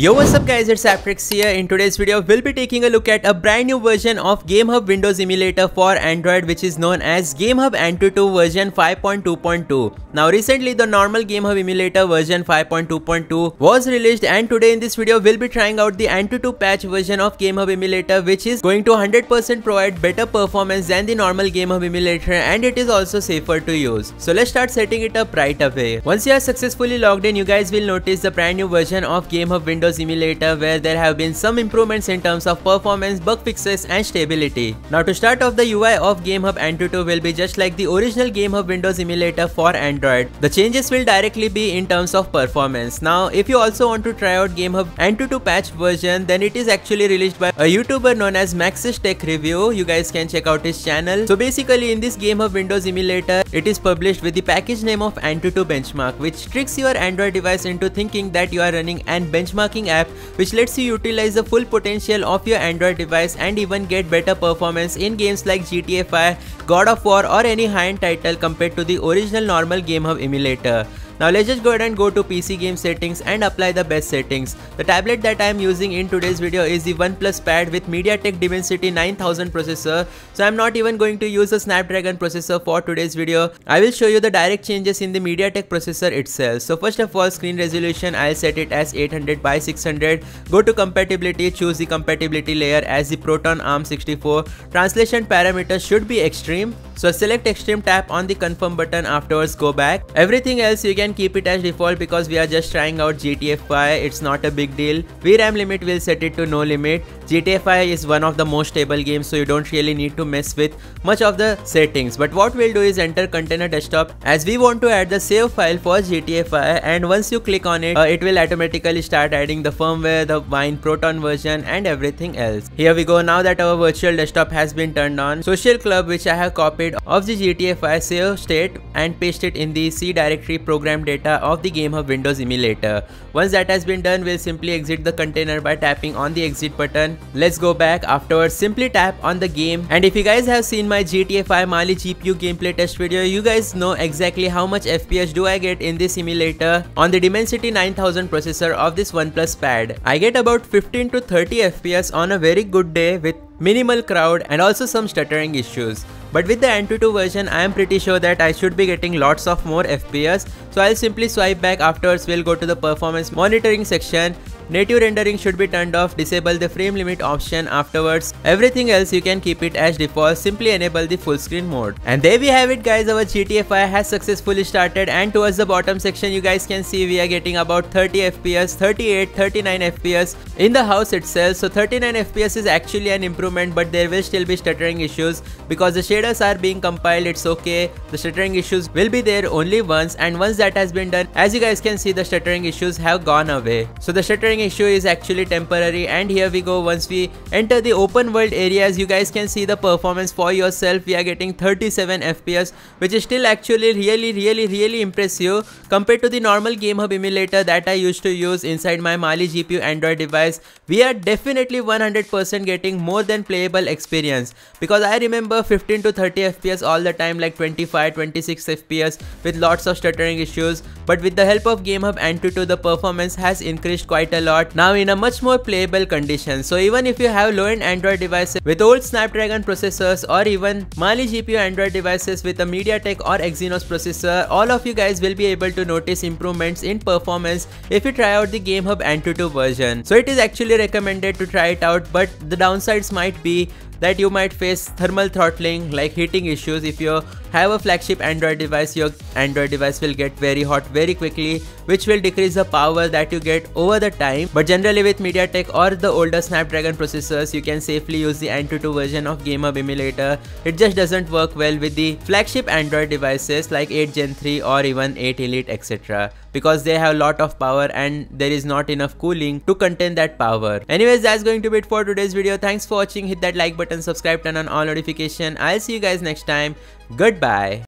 Yo what's up guys it's ApTreX here in today's video we'll be taking a look at a brand new version of GameHub Windows emulator for Android which is known as GameHub Antutu version 5.2.2. Now recently the normal GameHub emulator version 5.2.2 was released and today in this video we'll be trying out the Antutu patch version of GameHub emulator which is going to 100% provide better performance than the normal GameHub emulator and it is also safer to use. So let's start setting it up right away. Once you are successfully logged in you guys will notice the brand new version of GameHub Windows Windows emulator where there have been some improvements in terms of performance, bug fixes and stability. Now to start off the UI of GameHub Antutu will be just like the original GameHub Windows emulator for Android. The changes will directly be in terms of performance. Now if you also want to try out GameHub Antutu patch version then it is actually released by a YouTuber known as Maxis Tech Review. You guys can check out his channel. So basically in this GameHub Windows emulator it is published with the package name of Antutu Benchmark which tricks your Android device into thinking that you are running an benchmarking app which lets you utilize the full potential of your Android device and even get better performance in games like GTA 5, God of War or any high-end title compared to the original normal GameHub emulator. Now let's just go ahead and go to PC game settings and apply the best settings. The tablet that I am using in today's video is the OnePlus Pad with MediaTek Dimensity 9000 processor. So I'm not even going to use a Snapdragon processor for today's video. I will show you the direct changes in the MediaTek processor itself. So first of all screen resolution I'll set it as 800 by 600. Go to compatibility, choose the compatibility layer as the Proton ARM 64. Translation parameters should be extreme. So select extreme tap on the confirm button afterwards go back. Everything else you can keep it as default because we are just trying out GTA 5 it's not a big deal. VRAM limit will set it to no limit. GTA 5 is one of the most stable games so you don't really need to mess with much of the settings but what we'll do is enter container desktop as we want to add the save file for GTA 5 and once you click on it uh, it will automatically start adding the firmware, the Wine Proton version and everything else. Here we go now that our virtual desktop has been turned on. Social Club which I have copied of the GTA 5 save state and paste it in the C directory program data of the GameHub Windows emulator. Once that has been done, we'll simply exit the container by tapping on the exit button. Let's go back afterwards, simply tap on the game and if you guys have seen my GTA 5 Mali GPU gameplay test video, you guys know exactly how much FPS do I get in this emulator on the Dimensity 9000 processor of this OnePlus pad. I get about 15 to 30 FPS on a very good day with minimal crowd and also some stuttering issues. But with the Antutu version, I am pretty sure that I should be getting lots of more FPS. So I'll simply swipe back afterwards, we'll go to the performance monitoring section Native rendering should be turned off, disable the frame limit option afterwards. Everything else you can keep it as default, simply enable the full screen mode. And there we have it guys, our GTA 5 has successfully started and towards the bottom section you guys can see we are getting about 30 FPS, 38, 39 FPS in the house itself. So 39 FPS is actually an improvement but there will still be stuttering issues because the shaders are being compiled, it's okay. The stuttering issues will be there only once and once that has been done, as you guys can see the stuttering issues have gone away. So the stuttering issue is actually temporary. And here we go. Once we enter the open world areas you guys can see the performance for yourself. We are getting 37 fps which is still actually really really really impressive compared to the normal GameHub emulator that I used to use inside my Mali GPU Android device. We are definitely 100% getting more than playable experience because I remember 15 to 30 fps all the time like 25 26 fps with lots of stuttering issues. But with the help of GameHub Antutu the performance has increased quite a lot now in a much more playable condition. So even if you have low-end Android devices with old Snapdragon processors or even Mali GPU Android devices with a MediaTek or Exynos processor, all of you guys will be able to notice improvements in performance if you try out the GameHub Antutu version. So it is actually recommended to try it out but the downsides might be that you might face thermal throttling like heating issues. If you have a flagship android device your android device will get very hot very quickly which will decrease the power that you get over the time. But generally with mediatek or the older snapdragon processors you can safely use the antutu version of Game GameHub emulator it just doesn't work well with the flagship android devices like 8 gen 3 or even 8 elite etc because they have a lot of power and there is not enough cooling to contain that power. Anyways that's going to be it for today's video. Thanks for watching. Hit that like button subscribe turn on all notification. I'll see you guys next time. Goodbye